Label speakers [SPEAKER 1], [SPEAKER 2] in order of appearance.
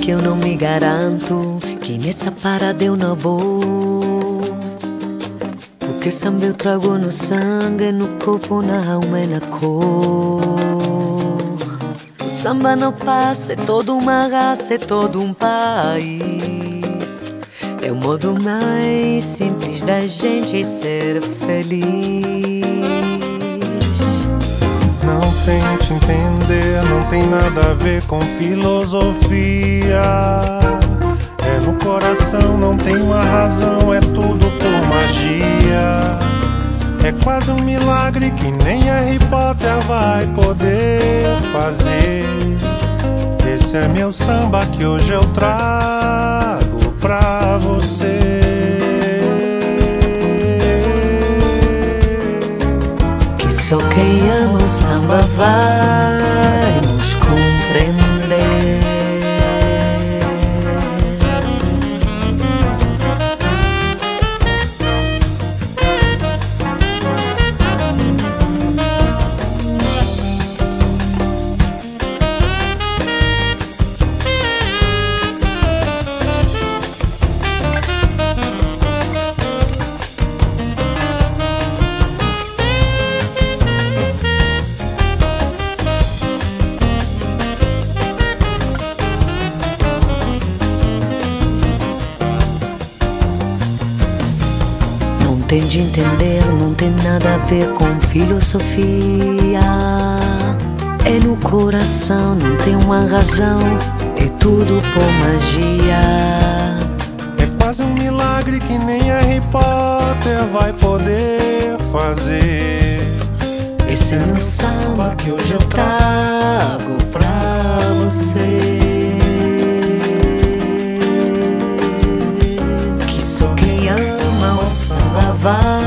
[SPEAKER 1] que eu não me garanto, que nessa parada eu não vou. Porque samba eu trago no sangue, no corpo, na alma e na cor. O samba não passa, é toda uma raça, é todo um país. É o modo mais simples da gente ser feliz.
[SPEAKER 2] Entender, não tem nada a ver com filosofia. É no coração, não tem uma razão, é tudo por magia. É quase um milagre que nem Harry Potter vai poder fazer. Esse é meu samba que hoje eu trago pra você.
[SPEAKER 1] Quem ama o samba vai tem de entender, não tem nada a ver com filosofia. É no coração, não tem uma razão, é tudo por magia.
[SPEAKER 2] É quase um milagre que nem Harry Potter vai poder fazer.
[SPEAKER 1] Esse é meu samba que hoje eu trago pra vai.